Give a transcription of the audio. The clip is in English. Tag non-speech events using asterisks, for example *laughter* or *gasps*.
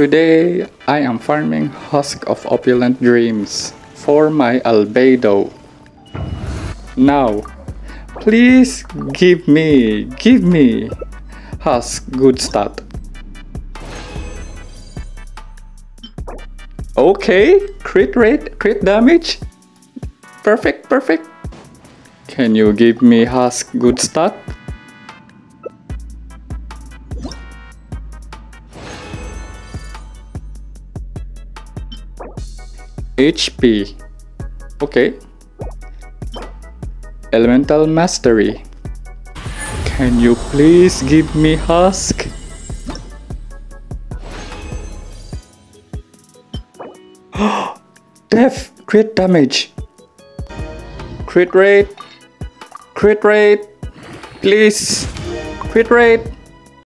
Today, I am farming Husk of Opulent Dreams for my albedo. Now, please give me, give me Husk good start. Okay, crit rate, crit damage. Perfect, perfect. Can you give me Husk good start? HP. Okay. Elemental Mastery. Can you please give me Husk? *gasps* Death! Crit damage! Crit rate! Crit rate! Please! Crit rate!